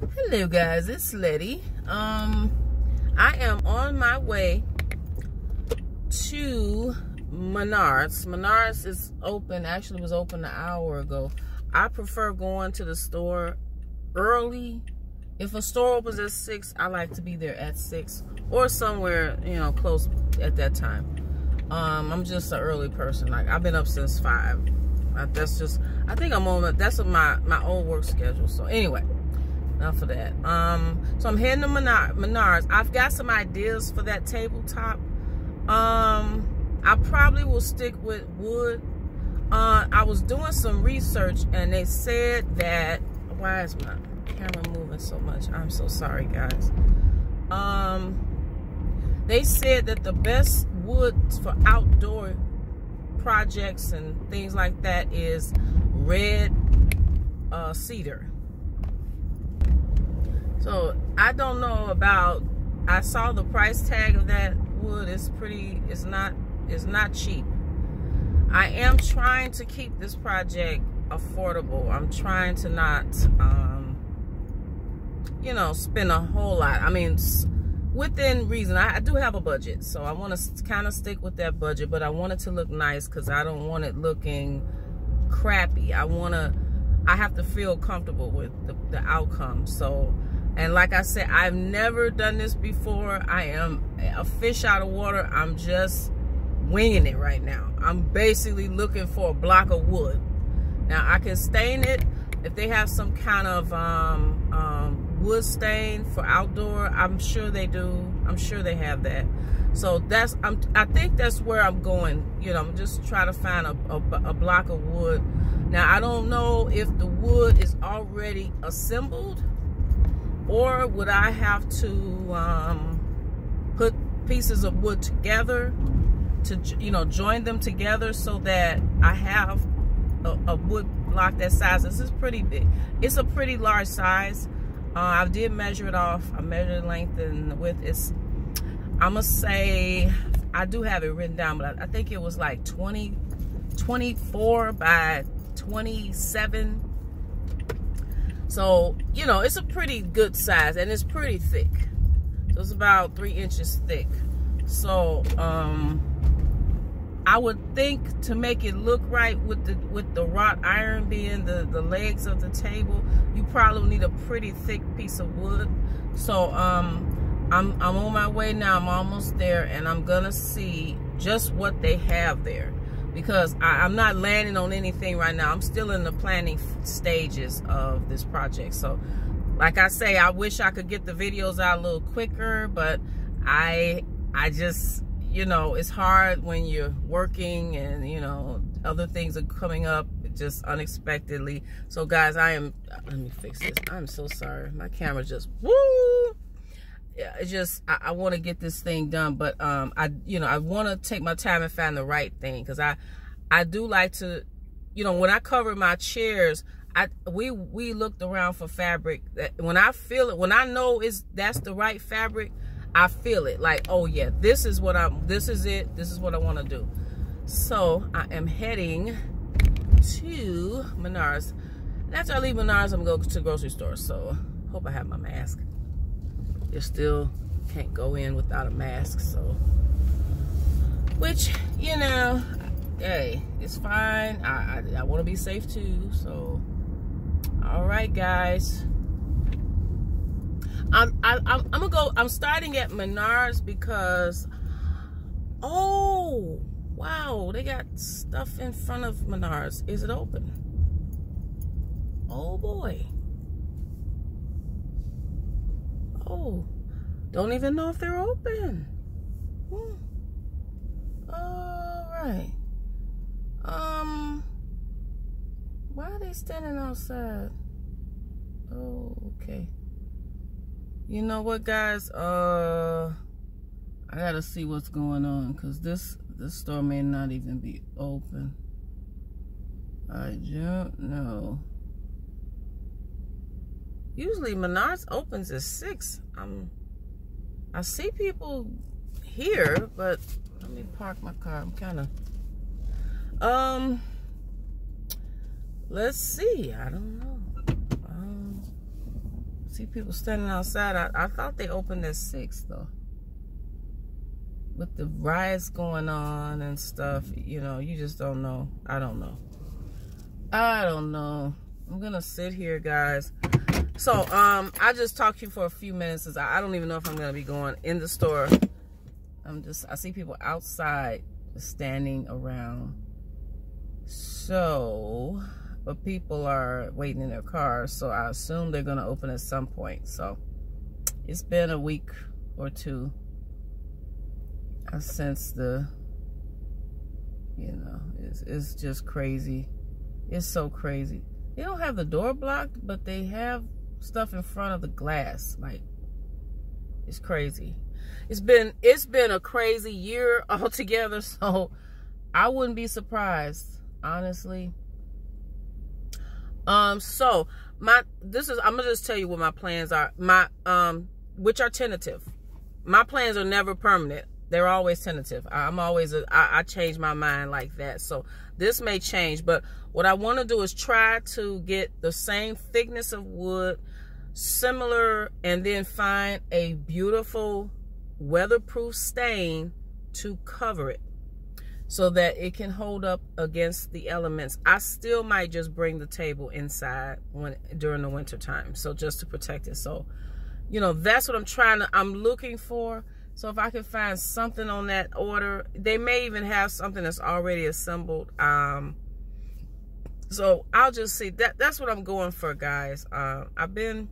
Hello guys, it's Letty. Um, I am on my way to Menards. Menards is open, actually was open an hour ago. I prefer going to the store early. If a store opens at 6, I like to be there at 6 or somewhere, you know, close at that time. Um, I'm just an early person. Like, I've been up since 5. Uh, that's just, I think I'm on, that's my, my old work schedule. So anyway, enough of that. Um, so I'm heading to Menards. I've got some ideas for that tabletop. Um, I probably will stick with wood. Uh, I was doing some research and they said that, why is my camera moving so much? I'm so sorry, guys. Um, they said that the best wood for outdoor projects and things like that is red uh, cedar. So I don't know about, I saw the price tag of that wood. It's pretty, it's not, it's not cheap. I am trying to keep this project affordable. I'm trying to not, um, you know, spend a whole lot. I mean, within reason. I, I do have a budget, so I want to kind of stick with that budget, but I want it to look nice because I don't want it looking crappy. I want to, I have to feel comfortable with the, the outcome. So and like I said, I've never done this before. I am a fish out of water. I'm just winging it right now. I'm basically looking for a block of wood. Now I can stain it if they have some kind of um, um, wood stain for outdoor. I'm sure they do. I'm sure they have that. So that's I'm, I think that's where I'm going. You know, I'm just trying to find a, a, a block of wood. Now I don't know if the wood is already assembled or would I have to um, put pieces of wood together to, you know, join them together so that I have a, a wood block that size. This is pretty big. It's a pretty large size. Uh, I did measure it off. I measured the length and the width. It's, going to say, I do have it written down, but I, I think it was like 20, 24 by 27 so, you know, it's a pretty good size and it's pretty thick. So it's about three inches thick. So, um, I would think to make it look right with the with the wrought iron being the, the legs of the table, you probably need a pretty thick piece of wood. So, um, I'm, I'm on my way now. I'm almost there and I'm to see just what they have there because I, am not landing on anything right now. I'm still in the planning stages of this project. So, like I say, I wish I could get the videos out a little quicker, but I, I just, you know, it's hard when you're working and, you know, other things are coming up just unexpectedly. So, guys, I am, let me fix this. I'm so sorry. My camera just, woo! Just I, I want to get this thing done, but um, I you know I want to take my time and find the right thing because I I do like to, you know, when I cover my chairs, I we we looked around for fabric that when I feel it, when I know is that's the right fabric, I feel it like oh yeah, this is what I'm, this is it, this is what I want to do. So I am heading to Menards. after I leave Menards, I'm gonna go to grocery store. So hope I have my mask you still can't go in without a mask. So, which, you know, hey, it's fine. I, I, I want to be safe too. So, all right, guys. I'm, I, I'm, I'm gonna go, I'm starting at Menards because, oh, wow, they got stuff in front of Menards. Is it open? Oh boy. Oh, don't even know if they're open. Hmm. All right. Um, why are they standing outside? Oh, okay. You know what, guys? Uh, I gotta see what's going on because this this store may not even be open. I don't know. Usually Menards opens at 6. I'm, I see people here, but let me park my car. I'm kind of, um, let's see. I don't know. Um, see people standing outside. I, I thought they opened at 6, though. With the riots going on and stuff, you know, you just don't know. I don't know. I don't know. I'm to sit here, guys. So, um, I just talked to you for a few minutes. I, I don't even know if I'm going to be going in the store. I'm just, I see people outside standing around. So, but people are waiting in their cars, so I assume they're going to open at some point. So it's been a week or two since the, you know, it's, it's just crazy. It's so crazy. They don't have the door blocked, but they have stuff in front of the glass. Like, it's crazy. It's been it's been a crazy year altogether, so I wouldn't be surprised, honestly, um, so my this is I'm gonna just tell you what my plans are. My um, which are tentative. My plans are never permanent. They're always tentative. I'm always a, I, I change my mind like that. So this may change, but what I want to do is try to get the same thickness of wood, similar, and then find a beautiful weatherproof stain to cover it so that it can hold up against the elements. I still might just bring the table inside when during the winter time. So just to protect it. So, you know, that's what I'm trying to, I'm looking for. So if I can find something on that order, they may even have something that's already assembled. Um, so I'll just see that that's what I'm going for, guys. Uh, I've been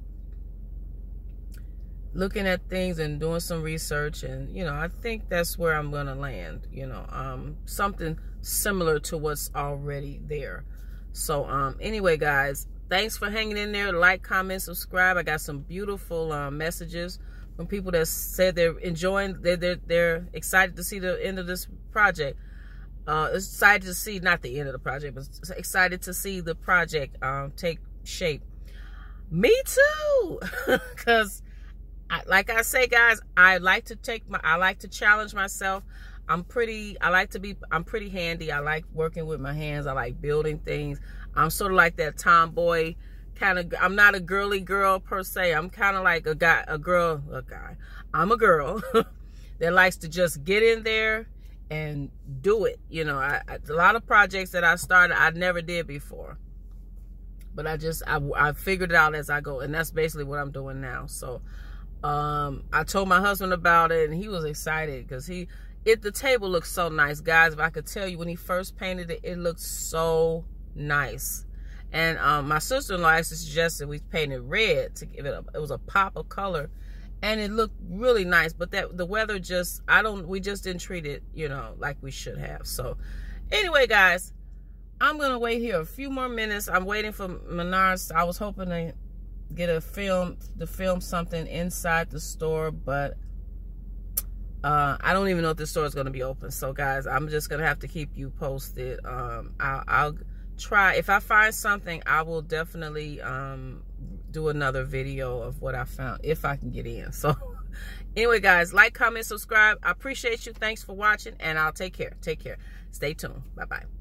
looking at things and doing some research and you know i think that's where i'm gonna land you know um something similar to what's already there so um anyway guys thanks for hanging in there like comment subscribe i got some beautiful uh, messages from people that said they're enjoying they're, they're they're excited to see the end of this project uh excited to see not the end of the project but excited to see the project um take shape me too because I, like I say, guys, I like to take my, I like to challenge myself. I'm pretty, I like to be, I'm pretty handy. I like working with my hands. I like building things. I'm sort of like that tomboy kind of, I'm not a girly girl per se. I'm kind of like a guy, a girl, a guy. I'm a girl that likes to just get in there and do it. You know, I, I, a lot of projects that I started, I never did before. But I just, I, I figured it out as I go. And that's basically what I'm doing now. So, um, I told my husband about it, and he was excited because he it the table looks so nice, guys. If I could tell you when he first painted it, it looked so nice. And um, my sister-in-law actually suggested we paint it red to give it a it was a pop of color, and it looked really nice. But that the weather just I don't we just didn't treat it you know like we should have. So anyway, guys. I'm gonna wait here a few more minutes. I'm waiting for Menards. I was hoping to get a film to film something inside the store, but uh, I don't even know if the store is going to be open. So guys, I'm just going to have to keep you posted. Um, I'll, I'll, try, if I find something, I will definitely um, do another video of what I found, if I can get in. So anyway, guys, like, comment, subscribe. I appreciate you. Thanks for watching, and I'll take care. Take care. Stay tuned. Bye-bye.